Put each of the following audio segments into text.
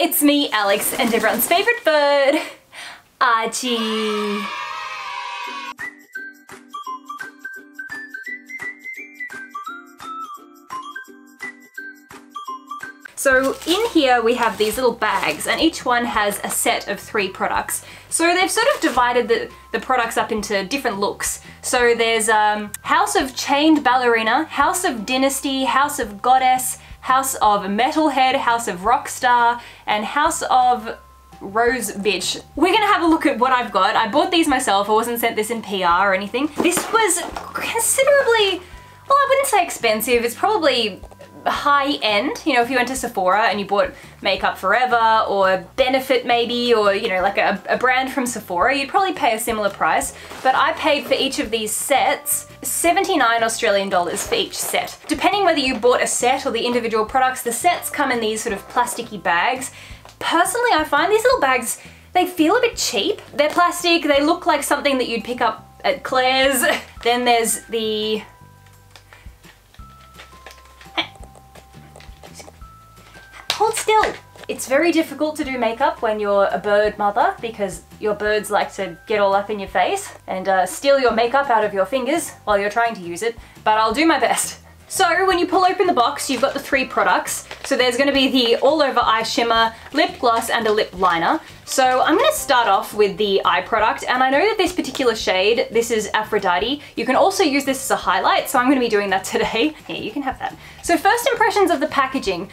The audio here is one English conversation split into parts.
it's me, Alex, and everyone's favourite bird, Archie. So in here we have these little bags and each one has a set of three products. So they've sort of divided the, the products up into different looks. So there's um, House of Chained Ballerina, House of Dynasty, House of Goddess, House of Metalhead, House of Rockstar, and House of Rose Bitch. We're gonna have a look at what I've got. I bought these myself, I wasn't sent this in PR or anything. This was considerably, well I wouldn't say expensive, it's probably high end, you know, if you went to Sephora and you bought Makeup Forever or Benefit maybe, or, you know, like a, a, brand from Sephora, you'd probably pay a similar price. But I paid for each of these sets 79 Australian dollars for each set. Depending whether you bought a set or the individual products, the sets come in these sort of plasticky bags. Personally, I find these little bags, they feel a bit cheap. They're plastic, they look like something that you'd pick up at Claire's. Then there's the hold still. It's very difficult to do makeup when you're a bird mother because your birds like to get all up in your face and uh, steal your makeup out of your fingers while you're trying to use it, but I'll do my best. So when you pull open the box, you've got the three products. So there's gonna be the all over eye shimmer, lip gloss, and a lip liner. So I'm gonna start off with the eye product, and I know that this particular shade, this is Aphrodite. You can also use this as a highlight, so I'm gonna be doing that today. Here, you can have that. So first impressions of the packaging.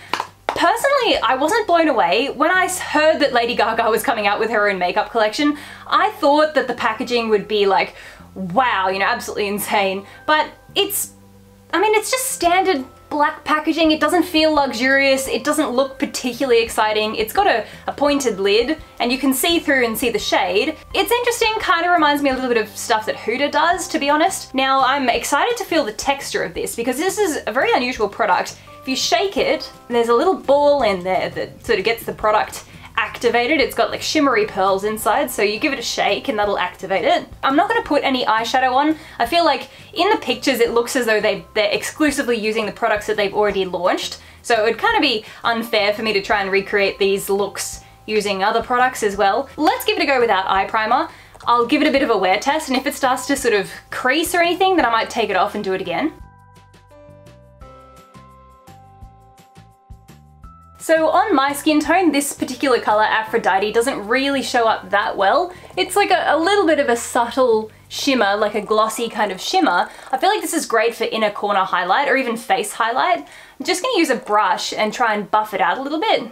Personally, I wasn't blown away. When I heard that Lady Gaga was coming out with her own makeup collection, I thought that the packaging would be like, wow, you know, absolutely insane. But it's, I mean, it's just standard black packaging. It doesn't feel luxurious. It doesn't look particularly exciting. It's got a, a, pointed lid and you can see through and see the shade. It's interesting, kind of reminds me a little bit of stuff that Huda does, to be honest. Now, I'm excited to feel the texture of this because this is a very unusual product. If you shake it, there's a little ball in there that sort of gets the product activated. It's got like shimmery pearls inside, so you give it a shake and that'll activate it. I'm not gonna put any eyeshadow on. I feel like in the pictures it looks as though they, they're exclusively using the products that they've already launched, so it would kind of be unfair for me to try and recreate these looks using other products as well. Let's give it a go without eye primer. I'll give it a bit of a wear test and if it starts to sort of crease or anything then I might take it off and do it again. So on my skin tone, this particular colour, Aphrodite, doesn't really show up that well. It's like a, a, little bit of a subtle shimmer, like a glossy kind of shimmer. I feel like this is great for inner corner highlight or even face highlight. I'm just going to use a brush and try and buff it out a little bit.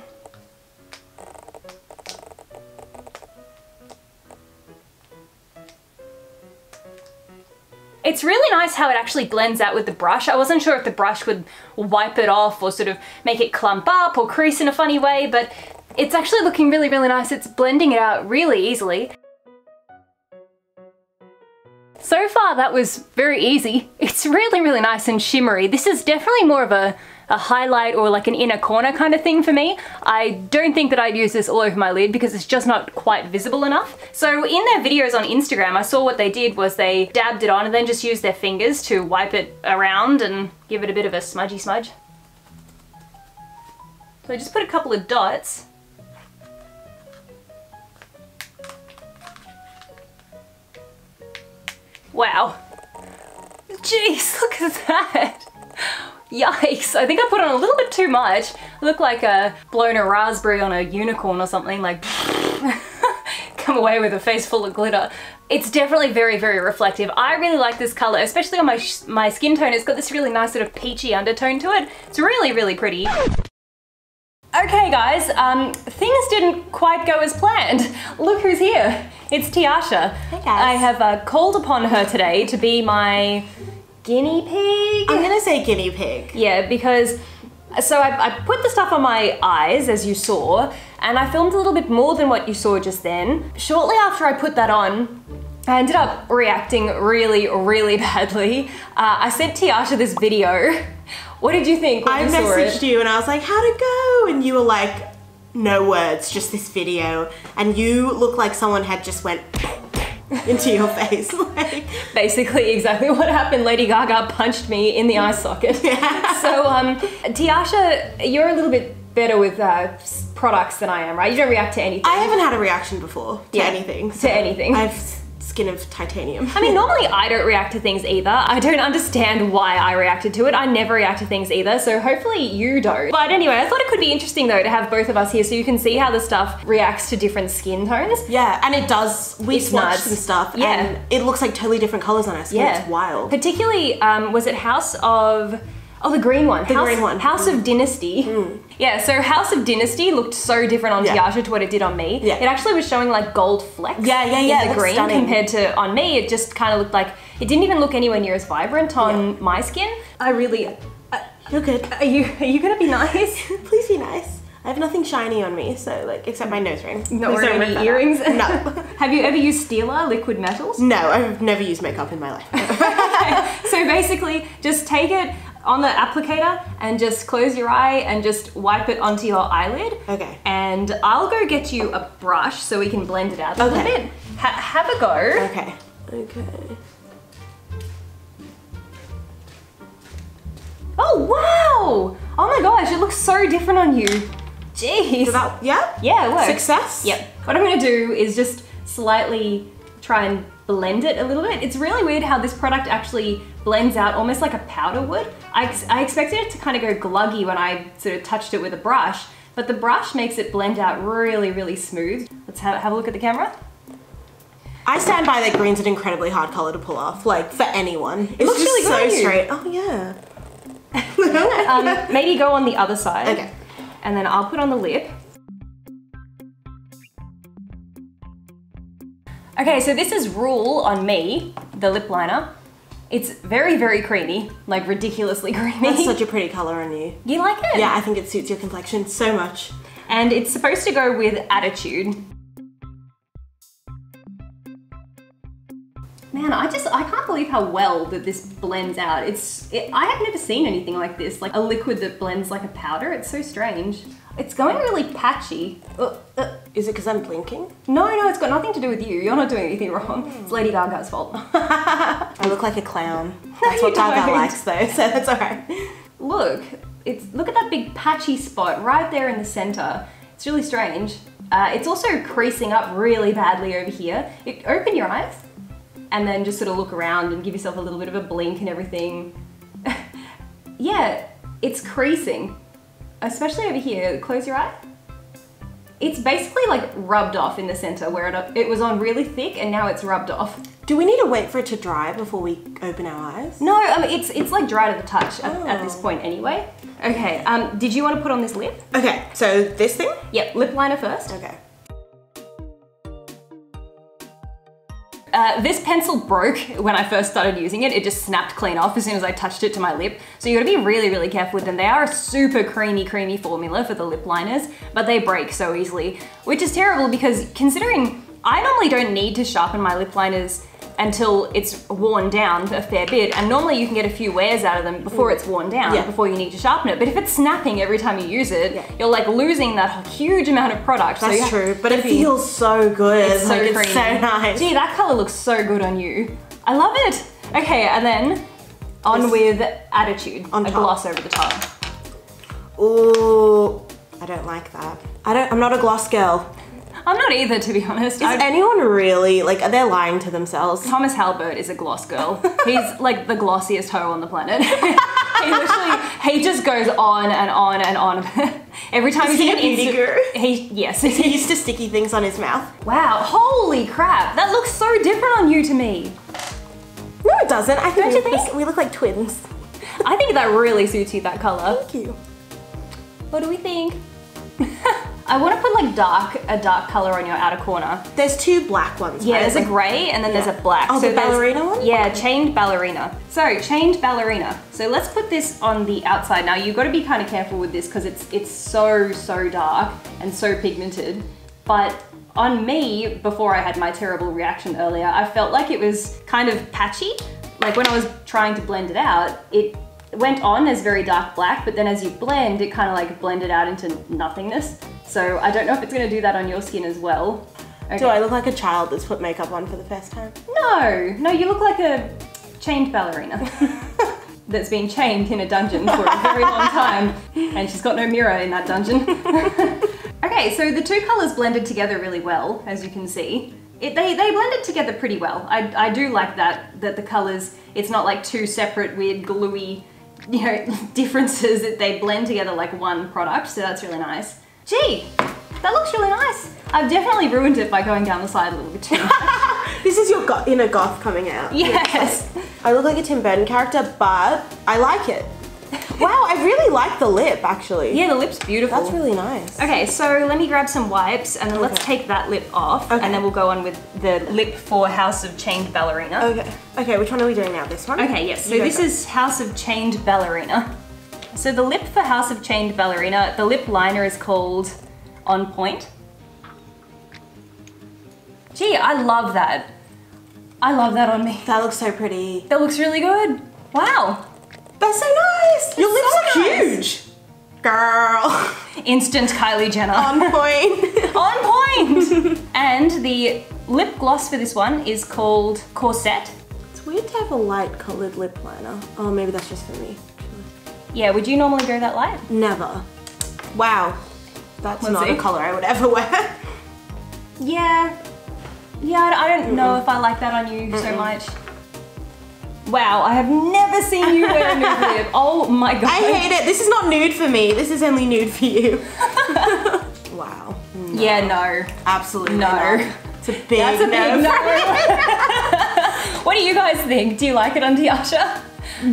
It's really nice how it actually blends out with the brush. I wasn't sure if the brush would wipe it off or sort of make it clump up or crease in a funny way, but it's actually looking really, really nice. It's blending it out really easily. So far that was very easy. It's really, really nice and shimmery. This is definitely more of a a highlight or like an inner corner kind of thing for me. I don't think that I'd use this all over my lid because it's just not quite visible enough. So in their videos on Instagram, I saw what they did was they dabbed it on and then just used their fingers to wipe it around and give it a bit of a smudgy smudge. So I just put a couple of dots Wow. Jeez, look at that. Yikes, I think I put on a little bit too much. Look like a blown a raspberry on a unicorn or something, like come away with a face full of glitter. It's definitely very, very reflective. I really like this color, especially on my, my skin tone. It's got this really nice sort of peachy undertone to it. It's really, really pretty. Okay guys, um, things didn't quite go as planned. Look who's here. It's Tiasha. Hey guys. I have uh, called upon her today to be my guinea pig? I'm gonna say guinea pig. Yeah, because so I, I, put the stuff on my eyes, as you saw, and I filmed a little bit more than what you saw just then. Shortly after I put that on, I ended up reacting really, really badly. Uh, I sent Tiasha this video. What did you think I you messaged you and I was like, how'd it go? And you were like, no words, just this video. And you look like someone had just went into your face. like. Basically, exactly what happened. Lady Gaga punched me in the eye socket. Yeah. So, um, Tiasha, you're a little bit better with uh, products than I am, right? You don't react to anything. I haven't had a reaction before to Yeah, anything. to anything. I have s- skin of titanium. I mean, normally I don't react to things either. I don't understand why I reacted to it. I never react to things either, so hopefully you don't. But anyway, I thought it could be interesting though to have both of us here so you can see how the stuff reacts to different skin tones. yeah, and it does. We It's swatched nuts. some stuff, Yeah. and it looks like totally different colors on us. Yeah. It's wild. Particularly, um, was it House of. Oh, the green one. The House, green one. House of Dynasty. Mm. Yeah, so House of Dynasty looked so different on Yeah. Tiasha to what it did on me. Yeah. It actually was showing like gold flecks. Yeah, yeah, yeah, In the green stunning. compared to on me, it just kind of looked like it didn't even look anywhere near as vibrant on my skin. I really. You're good. Are you are you gonna be nice? Please be nice. I have nothing shiny on me, so like except my nose ring. Not wearing any earrings? No. Have you ever used Stila liquid metals? No, I've never used makeup in my life. So basically, just take it on the applicator and just close your eye and just wipe it onto your eyelid. Okay. And I'll go get you a brush so we can blend it out a little Okay. bit. Ha- have a go. okay. Okay. Oh wow! Oh my gosh, it looks so different on you. Jeez. That, yeah? yeah, it works. Success? Yep. What I'm gonna do is just slightly try and blend it a little bit. It's really weird how this product actually blends out almost like a powder would. I, ex- I expected it to kind of go gluggy when I sort of touched it with a brush, but the brush makes it blend out really, really smooth. Let's have, have a look at the camera. I stand by that green's an incredibly hard color to pull off, like for anyone. It's looks really good so straight. Oh yeah. Um, maybe go on the other side. Okay. And then I'll put on the lip. Okay, so this is Rule on me, the lip liner. It's very, very creamy, like ridiculously creamy. That's such a pretty color on you. you like it? Yeah, I think it suits your complexion so much. And it's supposed to go with attitude. Man, I just I can't believe how well that this blends out. It's it, I have never seen anything like this, like a liquid that blends like a powder. It's so strange. It's going really patchy. Uh, uh, Is it because I'm blinking? no, no, it's got nothing to do with you. You're not doing anything wrong. It's Lady Gaga's fault. I look like a clown. That's you what Gaga don't. likes though, so that's alright. look, it's look at that big patchy spot right there in the center. It's really strange. Uh, it's also creasing up really badly over here. You, open your eyes and then just sort of look around and give yourself a little bit of a blink and everything. yeah, it's creasing, especially over here. Close your eye. It's basically like rubbed off in the center where it, it was on really thick and now it's rubbed off. Do we need to wait for it to dry before we open our eyes? No, I mean, it's it's like dry to the touch at, at this Oh. point anyway. Okay, um, did you want to put on this lip? Okay, so this thing? Yep, lip liner first. Okay. Uh, this pencil broke when I first started using it. It just snapped clean off as soon as I touched it to my lip. So you gotta be really, really careful with them. They are a super creamy, creamy formula for the lip liners, but they break so easily, which is terrible because considering I normally don't need to sharpen my lip liners until it's worn down a fair bit, and normally you can get a few wears out of them before mm. it's worn down, Yeah. before you need to sharpen it. But if it's snapping every time you use it, Yeah. you're like losing that huge amount of product. That's you- true, but it feels so good. it's so like, creamy. it's so nice. Gee, that color looks so good on you. I love it. Okay, and then on This- with attitude. On a gloss over the top. Ooh, I don't like that. I don't. I'm not a gloss girl. I'm not either, to be honest. Is I- anyone really like? Are they lying to themselves? Thomas Halbert is a gloss girl. He's like the glossiest hoe on the planet. he literally, he just goes on and on and on. Every time Is he's he an beauty guru? He yes. He used to sticky things on his mouth. wow, holy crap! That looks so different on you to me. No, it doesn't. I think Don't you we look- think? we look like twins? I think that really suits you. That color. Thank you. What do we think? I want to put like dark, a dark color on your outer corner. There's two black ones. Yeah, right? there's a grey and then there's a black. Oh, the ballerina one? Yeah, chained ballerina. So chained ballerina. So let's put this on the outside. Now you've got to be kind of careful with this because it's it's so so dark and so pigmented. But on me, before I had my terrible reaction earlier, I felt like it was kind of patchy. Like when I was trying to blend it out, it went on as very dark black, but then as you blend, it kind of like blended out into nothingness. So I don't know if it's gonna do that on your skin as well. Okay. Do I look like a child that's put makeup on for the first time? No, no, you look like a chained ballerina. that's been chained in a dungeon for a very long time, and she's got no mirror in that dungeon. okay, so the two colours blended together really well, as you can see. It, they, they blended together pretty well. I, I do like that, that the colours, it's not like two separate weird gluey, you know, differences that they blend together like one product, so that's really nice. Gee, that looks really nice. I've definitely ruined it by going down the side a little bit too much. This is your go- inner goth coming out. yes. I look like a Tim Burton character, but I like it. Wow, I really like the lip actually. Yeah, the lip's beautiful. That's really nice. Okay, so let me grab some wipes and then let's take that lip off Okay. and then we'll go on with the lip for House of Chained Ballerina. Okay. Okay, which one are we doing now? This one? Okay, yes, so this is House of Chained Ballerina. So the lip for House of Chained Ballerina, the lip liner is called On Point. Gee, I love that. I love that on me. That looks so pretty. That looks really good. Wow. That's so nice. Your lips so are nice. huge. Girl. Instant Kylie Jenner. On point. On point! and the lip gloss for this one is called Corset. it's weird to have a light coloured lip liner. Oh, maybe that's just for me. Yeah, would you normally go that light? Never. Wow. That's Let's not see. a colour I would ever wear. Yeah. Yeah, I I don't know if I like that on you so much. Wow, I have never seen you wear a nude lip. Oh my god. I hate it. This is not nude for me. This is only nude for you. wow. Yeah, no. Absolutely No. not. It's a big That's a no. big no. what do you guys think? Do you like it on Tiasha?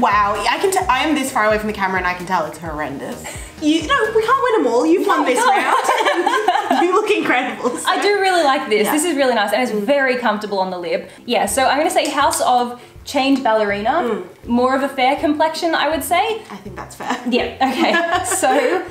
Wow, I can. T- I am this far away from the camera, and I can tell it's horrendous. You know, we can't win them all. You've won No, this no. round, you look incredible. so- I do really like this. Yeah. This is really nice and it's very comfortable on the lip. Yeah, so I'm gonna say House of Chained Ballerina. More of a fair complexion, I would say. I think that's fair. Yeah, okay. so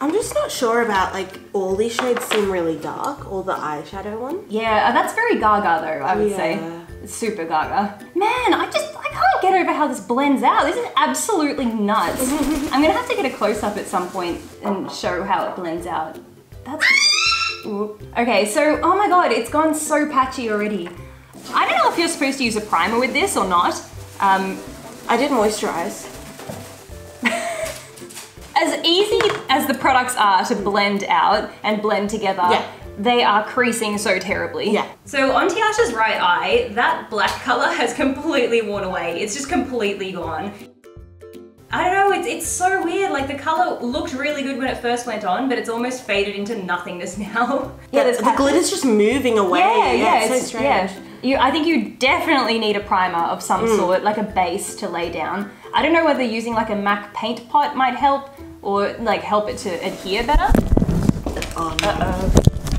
I'm just not sure about like all these shades seem really dark. All the eyeshadow one. Yeah, uh, that's very Gaga though, I would say. Yeah. It's super Gaga. Man, I just, I can't get over how this blends out. This is absolutely nuts. I'm gonna have to get a close up at some point and show how it blends out. That's. Ooh. Okay, so, oh my god, it's gone so patchy already. I don't know if you're supposed to use a primer with this or not. Um, I did moisturize. as easy as the products are to blend out and blend together, Yeah. they are creasing so terribly. Yeah. So on Tiasha's right eye, that black color has completely worn away. It's just completely gone. I don't know, it's, it's so weird. Like the color looked really good when it first went on, but it's almost faded into nothingness now. Yeah, the, patches. glitter's just moving away. Yeah, yeah, it's, it's, so strange. yeah. You, I think you definitely need a primer of some Mm. sort, like a base to lay down. I don't know whether using like a MAC paint pot might help or like help it to adhere better. Oh no.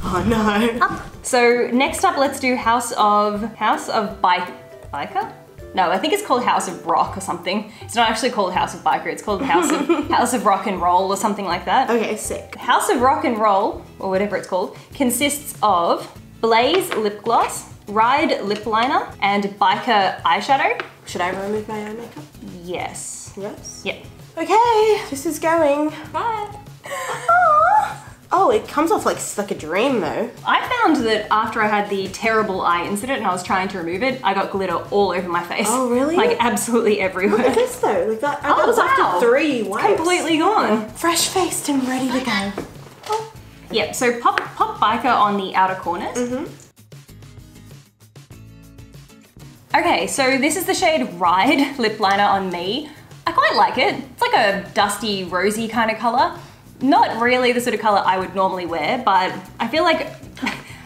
Oh no. So next up, let's do House of House of Bike Biker. No, I think it's called House of Rock or something. It's not actually called House of Biker. It's called House of House of Rock and Roll or something like that. Okay, sick. House of Rock and Roll, or whatever it's called, consists of Blaze lip gloss, Ride lip liner, and Biker eyeshadow. Should I remove my eye makeup? Yes. Yes. Yep. Okay, this is going. Bye. Oh, it comes off like like a dream though. I found that after I had the terrible eye incident and I was trying to remove it, I got glitter all over my face. Oh, really? Like absolutely everywhere. Look at this though. Like that. Oh, that was wow. after three wipes. Completely gone. fresh faced and ready to go. Yep, so pop pop biker on the outer corners. Mm-hmm. Okay, so this is the shade Ride lip liner on me. I quite like it. It's like a dusty, rosy kind of color. Not really the sort of color I would normally wear, but I feel like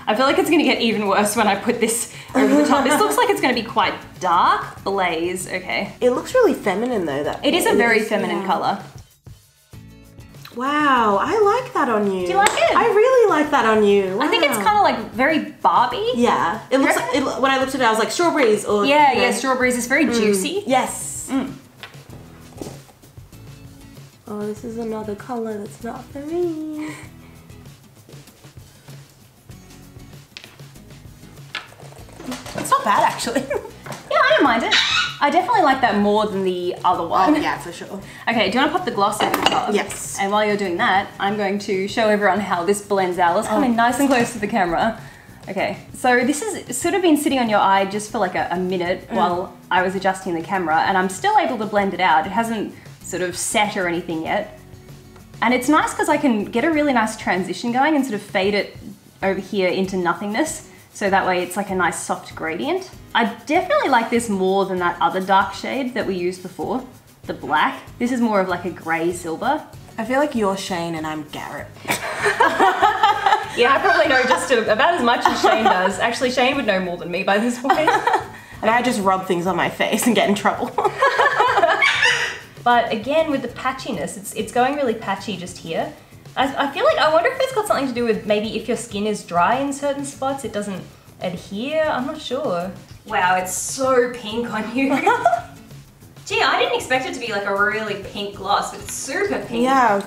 I feel like it's gonna get even worse when I put this over the top. this looks like it's gonna be quite dark. Blaze, okay. It looks really feminine though. That It is a very is, feminine yeah. color. Wow, I like that on you. Do you like it? I really like that on you. I think it's kind of like very Barbie. Yeah, it looks. Like, it, when I looked at it, I was like strawberries or Yeah, you know. yeah, strawberries is very juicy. Mm. Yes. Mm. Oh, this is another color that's not for me. It's not bad actually. Yeah, I don't mind it. I definitely like that more than the other one. Oh, yeah, for sure. Okay, do you want to pop the gloss over the top? Yes. And while you're doing that, I'm going to show everyone how this blends out. Let's come in oh. nice and close to the camera. Okay, so this has sort of been sitting on your eye just for like a, a minute mm. while I was adjusting the camera, and I'm still able to blend it out. It hasn't sort of set or anything yet. And it's nice because I can get a really nice transition going and sort of fade it over here into nothingness. So that way it's like a nice soft gradient. I definitely like this more than that other dark shade that we used before, the black. This is more of like a grey silver. I feel like you're Shane and I'm Garrett. Yeah, I probably know just about as much as Shane does. Actually, Shane would know more than me by this point. And I just rub things on my face and get in trouble. But again, with the patchiness, it's, it's going really patchy just here. I, I feel like, I wonder if it's got something to do with maybe if your skin is dry in certain spots, it doesn't adhere. I'm not sure. Wow, it's so pink on you. Gee, I didn't expect it to be like a really pink gloss, but it's super pink. yeah.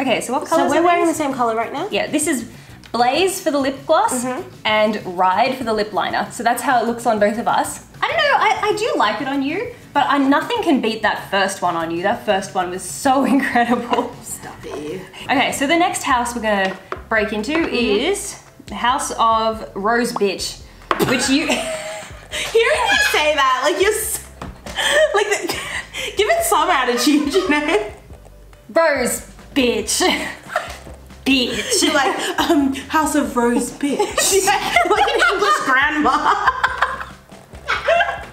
Okay, so what So we're are wearing the same color right now? Yeah, this is Blaze for the lip gloss mm-hmm. and Ride for the lip liner. So that's how it looks on both of us. I don't know, I, I do like it on you, but I, nothing can beat that first one on you. That first one was so incredible. Stop it. Okay, so the next house we're gonna break into is the House of Rose Bitch, which you. Hearing you say that, like you're, s- like, the, give it some attitude, you know? Rose Bitch. bitch. You're like, um, House of Rose bitch. like an English grandma.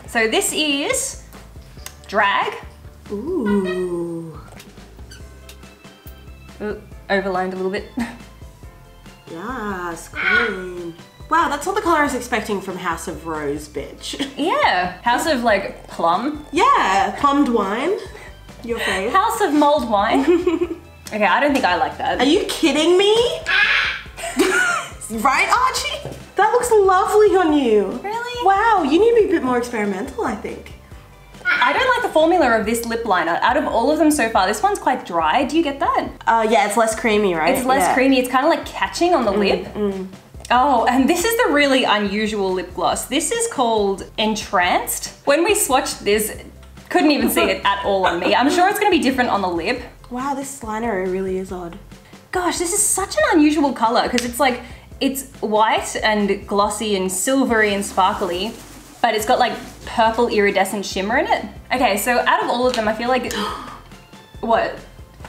So this is drag. Ooh. Ooh, overlined a little bit. Yes, queen. Wow, that's not the color I was expecting from House of Rose, bitch. yeah. House of like plum. Yeah, plumbed wine. Your fave. House of mulled wine. okay, I don't think I like that. Are you kidding me? right, Archie? That looks lovely on you. Really? Wow, you need to be a bit more experimental, I think. I don't like the formula of this lip liner. Out of all of them so far, this one's quite dry. Do you get that? Uh, yeah, it's less creamy, right? It's less Yeah. creamy. It's kind of like catching on the lip. Oh, and this is the really unusual lip gloss. This is called Entranced. When we swatched this, couldn't even see it at all on me. I'm sure it's gonna be different on the lip. Wow, this liner really is odd. Gosh, this is such an unusual color because it's like, it's white and glossy and silvery and sparkly, but it's got like purple iridescent shimmer in it. Okay, so out of all of them, I feel like, what?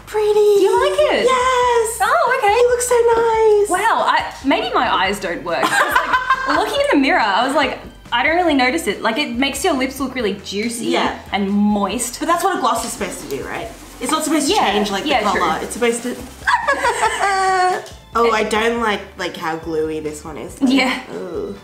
Pretty. Do you like it? Yes. Oh, okay. You look so nice. Wow, I, maybe my eyes don't work. like, looking in the mirror, I was like, I don't really notice it. Like, it makes your lips look really juicy Yeah. and moist. But that's what a gloss is supposed to do, right? It's not supposed to Yeah, change like yeah, the color. true. It's supposed to. oh, I don't like like how gluey this one is. though. Yeah. Ugh.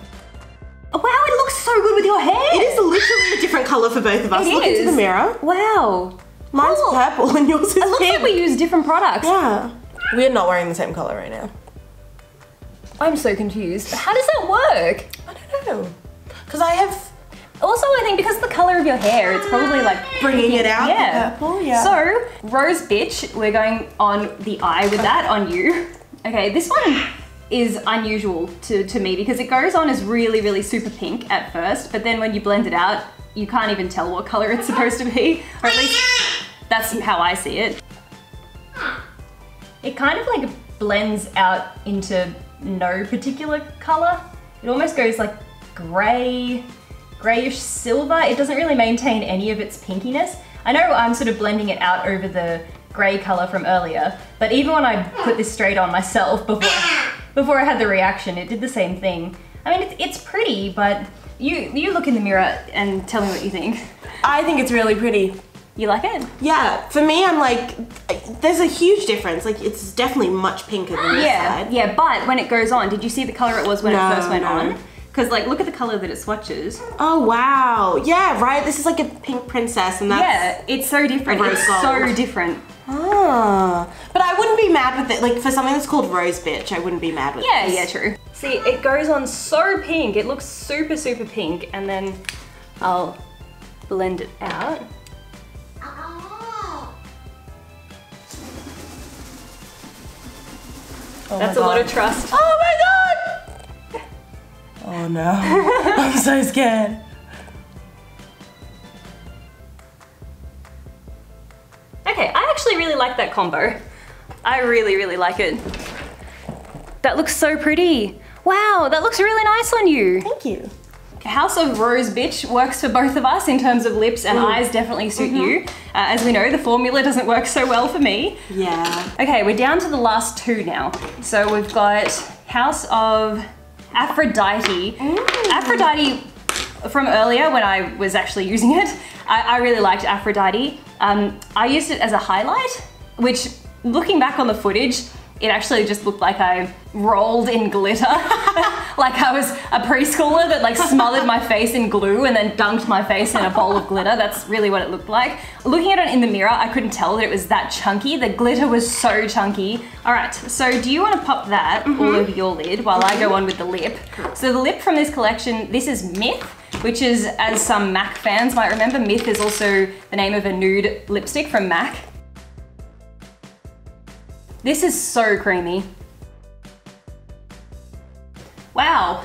Wow, it looks so good with your hair. It is literally a different color for both of us. It Look into the mirror. Wow. Mine's Cool. purple and yours is It looks pink. like we use different products. yeah. We're not wearing the same color right now. I'm so confused. How does that work? I don't know. Because I have Also, I think because of the color of your hair, it's probably like ah, bringing it out. Yeah. purple, yeah. So, Rose Bitch, we're going on the eye with that on you. Okay, this one is unusual to, to me because it goes on as really, really super pink at first, but then when you blend it out, you can't even tell what color it's supposed to be. Or at least that's how I see it. It kind of like blends out into no particular color. It almost goes like grey, greyish silver. It doesn't really maintain any of its pinkiness. I know I'm sort of blending it out over the grey colour from earlier, but even when I put this straight on myself before, before I had the reaction, it did the same thing. I mean, it's, it's pretty, but you, you look in the mirror and tell me what you think. I think it's really pretty. You like it? Yeah, for me, I'm like, there's a huge difference. Like, it's definitely much pinker than this Yeah, side. yeah, but when it goes on, did you see the colour it was when No, it first went no. on? Because like, look at the colour that it swatches. Oh wow, yeah, right. This is like a pink princess, and that's yeah, it's so different. It's gold. so different. Ah. But I wouldn't be mad with it. Like for something that's called rose bitch, I wouldn't be mad with. Yeah, this. yeah, true. See, it goes on so pink. It looks super, super pink, and then I'll blend it out. Oh That's a lot of trust. Oh my god! Oh no, I'm so scared. Okay, I actually really like that combo. I really, really like it. That looks so pretty. Wow, that looks really nice on you. Thank you. House of Rose Bitch works for both of us in terms of lips and eyes definitely suit you. Uh, as we know, the formula doesn't work so well for me. Yeah. Okay, we're down to the last two now. So we've got House of Aphrodite. Aphrodite from earlier when I was actually using it, I, I really liked Aphrodite. Um, I used it as a highlight, which looking back on the footage, it actually just looked like I rolled in glitter. like I was a preschooler that like smothered my face in glue and then dunked my face in a bowl of glitter. That's really what it looked like. Looking at it in the mirror, I couldn't tell that it was that chunky. The glitter was so chunky. All right, so do you want to pop that all over your lid while I go on with the lip? So the lip from this collection, this is Myth, which is, as some MAC fans might remember, Myth is also the name of a nude lipstick from MAC. This is so creamy. Wow.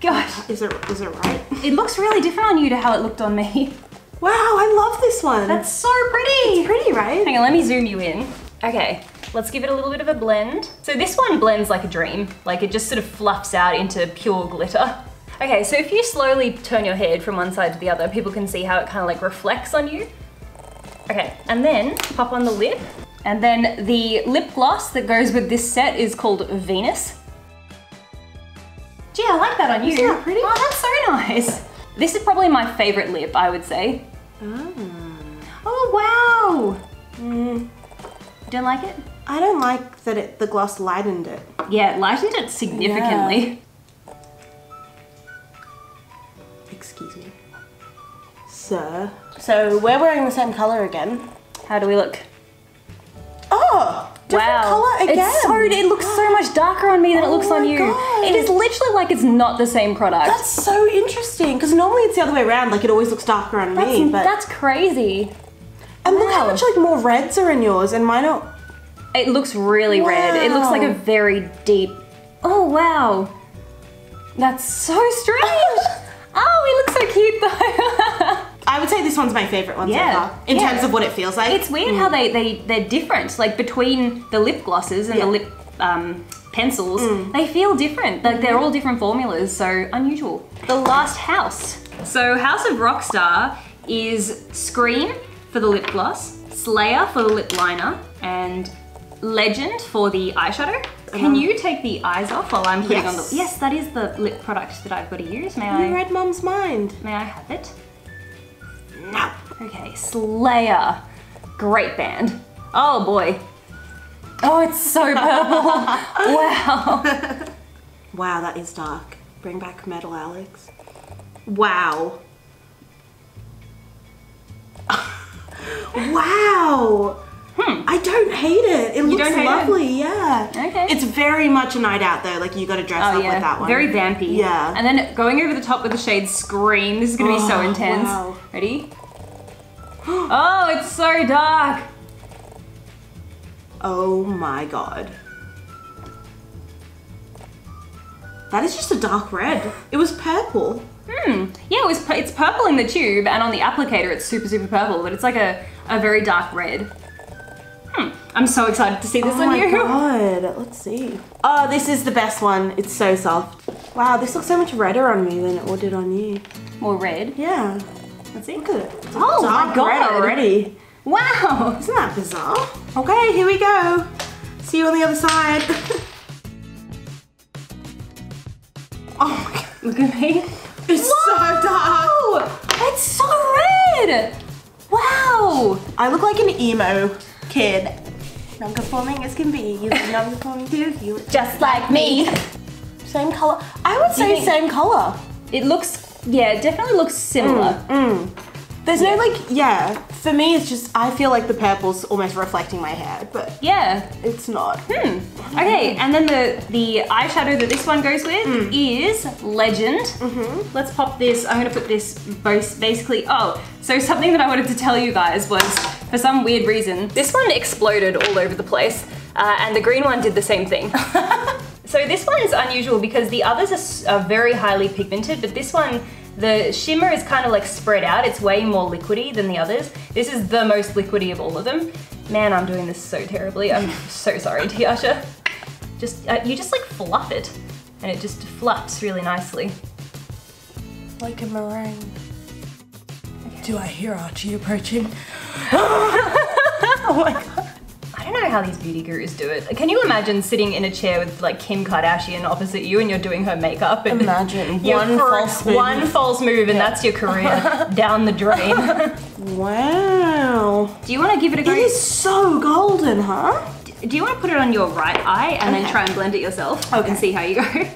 Gosh, Is it is it right? it looks really different on you to how it looked on me. Wow, I love this one. That's so pretty. It's pretty, right? Hang on, let me zoom you in. Okay, let's give it a little bit of a blend. So this one blends like a dream. Like it just sort of fluffs out into pure glitter. Okay, so if you slowly turn your head from one side to the other, people can see how it kind of like reflects on you. Okay, and then pop on the lip. And then the lip gloss that goes with this set is called Venus. Gee, I like that on you. Isn't that pretty? Oh, that's so nice. This is probably my favorite lip, I would say. Oh, wow. Mm, Don't like it? I don't like that it, the gloss lightened it. Yeah, it lightened it significantly. Excuse Sir. So we're wearing the same color again. How do we look? Oh! Different wow. color again. It's so it looks so much darker on me than it Oh looks on you. God. It is literally like it's not the same product. That's so interesting because normally it's the other way around. Like it always looks darker on that's, me, but that's crazy. and look how much like more reds are in yours and mine are. It looks really red. It looks like a very deep. Oh wow. That's so strange. oh, he looks so cute though. I would say this one's my favorite one Yeah, so far in yeah. terms of what it feels like. It's weird how mm. they, they, they're different. Like between the lip glosses and Yeah. the lip um, pencils, mm. they feel different. Like they're all different formulas, so unusual. The last house. So House of Rockstar is Scream for the lip gloss, Slayer for the lip liner, and Legend for the eyeshadow. Can uh-huh. you take the eyes off while I'm putting on the... Yes. Yes, that is the lip product that I've got to use. May you I, read Mum's mind. may I have it? Okay, Slayer. Great band. Oh boy. Oh, it's so purple. wow. Wow, that is dark. Bring back metal, Alex. Wow. wow. Hmm. I don't hate it. It looks don't it? lovely, yeah. Okay. It's very much a night out though, like you gotta dress Oh up yeah, with that one. very vampy. Yeah. And then going over the top with the shade Scream. This is gonna be so Oh, intense. wow. Ready? Oh, it's so dark. Oh my god. That is just a dark red. It was purple. Hmm. Yeah, it was. It's purple in the tube, and on the applicator, it's super, super purple. But it's like a, a very dark red. Hmm. I'm so excited to see this one here. oh on my god, let's see. Oh, this is the best one. It's so soft. Wow, this looks so much redder on me than it did on you. More red. Yeah. Let's see. Look at it. It's Oh my God. already. Wow. Isn't that bizarre? Okay, here we go. See you on the other side. oh my god. Look at me. It's so dark. Oh, it's so red. Wow. I look like an emo kid. Non-conforming as can be. You look non-conforming too. You look Just like me. same color. I would say same color. It looks, yeah, it definitely looks similar. Mm. There's no like, yeah. For me, it's just I feel like the purple's almost reflecting my hair, but Yeah. it's not. Hmm. Okay, and then the the eyeshadow that this one goes with Mm. is Legend. Mm-hmm. Let's pop this. I'm gonna put this both basically. Oh, so something that I wanted to tell you guys was for some weird reason this one exploded all over the place, uh, and the green one did the same thing. so this one is unusual because the others are, are very highly pigmented, but this one. The shimmer is kind of like spread out. It's way more liquidy than the others. This is the most liquidy of all of them. Man, I'm doing this so terribly. I'm so sorry, Tiasha. Just uh, you just like fluff it. and it just fluffs really nicely. Like a meringue. Do I hear Archie approaching? oh my god. I don't know how these beauty gurus do it. Can you imagine sitting in a chair with like Kim Kardashian opposite you and you're doing her makeup and Imagine one false move. one false move and that's your career down the drain. Wow. do you want to give it a go? It is so golden, huh? Do you want to put it on your right eye and then try and blend it yourself Okay. and see how you go?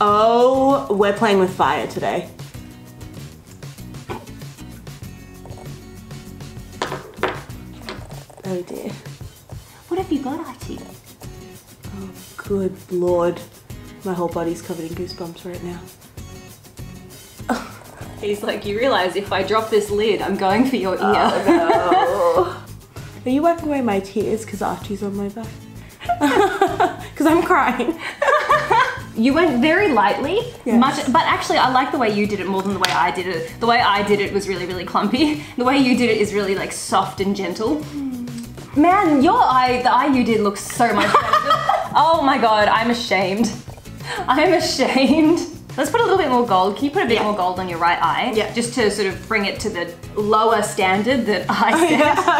Oh, we're playing with fire today. Oh dear. What have you got, IT? Oh, good lord. My whole body's covered in goosebumps right now. He's like, you realize if I drop this lid, I'm going for your ear. Oh, Are you wiping away my tears because Archie's on my back? Because I'm crying. You went very lightly, Yes. much, but actually, I like the way you did it more than the way I did it. The way I did it was really, really clumpy. The way you did it is really like soft and gentle. Hmm. Man, your eye, the eye you did looks so much better. oh my god, I'm ashamed. I'm ashamed. Let's put a little bit more gold. Can you put a bit Yeah. more gold on your right eye? Yeah. Just to sort of bring it to the lower standard that I set.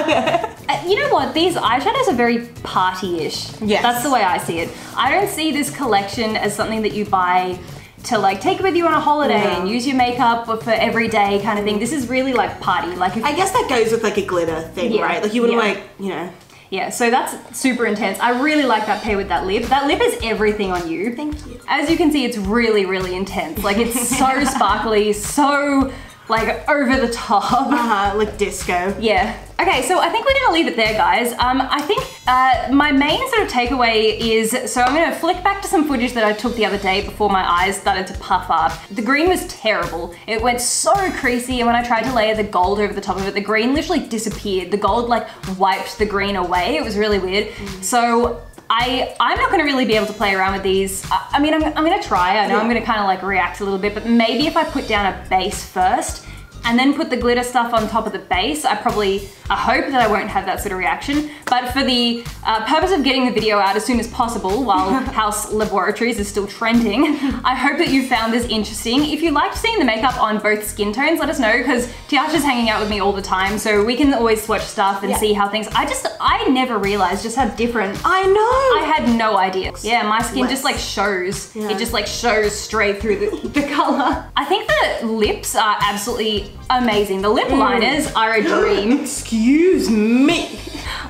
yeah. Uh, you know what? These eyeshadows are very party-ish. Yes. That's the way I see it. I don't see this collection as something that you buy to like take with you on a holiday No. and use your makeup for every day kind of thing. This is really like party. Like if I guess that goes with like a glitter thing, Yeah, right? Like you wouldn't yeah. like, you know. yeah, so that's super intense. I really like that pair with that lip. That lip is everything on you. Thank you. As you can see, it's really, really intense. Like it's so sparkly, so like over the top. Uh-huh, like disco. Yeah. Okay, so I think we're gonna leave it there, guys. Um, I think uh, my main sort of takeaway is so I'm gonna flick back to some footage that I took the other day before my eyes started to puff up. The green was terrible. It went so creasy, and when I tried to layer the gold over the top of it, the green literally disappeared. The gold like wiped the green away. It was really weird. So. I, I'm not gonna really be able to play around with these. I, I mean, I'm, I'm gonna try. I know I'm gonna kind of like react a little bit, but maybe if I put down a base first, and then put the glitter stuff on top of the base, I probably, I hope that I won't have that sort of reaction. But for the uh, purpose of getting the video out as soon as possible while Haus Laboratories is still trending, I hope that you found this interesting. If you liked seeing the makeup on both skin tones, let us know because Tiasha's hanging out with me all the time, so we can always swatch stuff and Yeah. see how things, I just, I never realized just how different I know. I had no idea. Yeah, my skin just like shows. Yeah. It just like shows straight through the, the color. I think the lips are absolutely amazing. The lip mm. liners are a dream. Excuse me.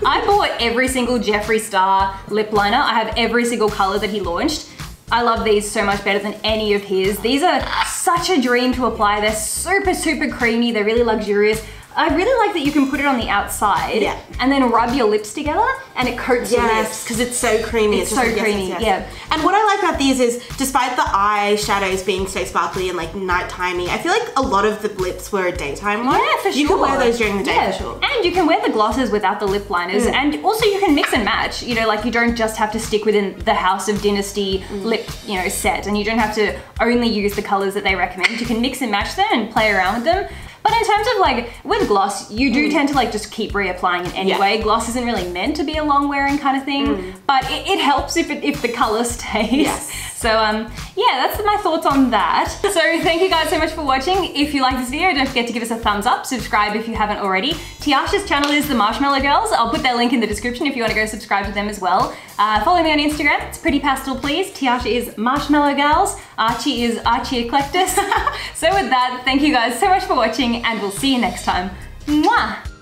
I bought every single Jeffree Star lip liner. I have every single color that he launched. I love these so much better than any of his. These are such a dream to apply. They're super, super creamy. They're really luxurious. I really like that you can put it on the outside Yeah. and then rub your lips together and it coats your lips. Yes, because it's so creamy. It's just so like, yes, creamy, yes, yeah. And what I like about these is, despite the eyeshadows being so sparkly and like nighttimey, I feel like a lot of the lips were a daytime one. Yeah, for You sure. You can wear those during the day Yeah. for sure. And you can wear the glosses without the lip liners. Mm. And also you can mix and match. You know, like you don't just have to stick within the House of Dynasty mm. lip, you know, set. And you don't have to only use the colors that they recommend. You can mix and match them and play around with them. But in terms of like with gloss, you do tend to like just keep reapplying it anyway. Gloss isn't really meant to be a long wearing kind of thing, but it, it helps if it, if the color stays. Yes. So um, yeah, that's my thoughts on that. So thank you guys so much for watching. If you like this video, don't forget to give us a thumbs up, subscribe if you haven't already. Tiasha's channel is the Marshmallow Girls. I'll put their link in the description if you want to go subscribe to them as well. Uh, follow me on Instagram, it's pretty pastel please. Tiasha is Marshmallow Girls, Archie is Archie Eclectus. so with that, thank you guys so much for watching and we'll see you next time. Mwah!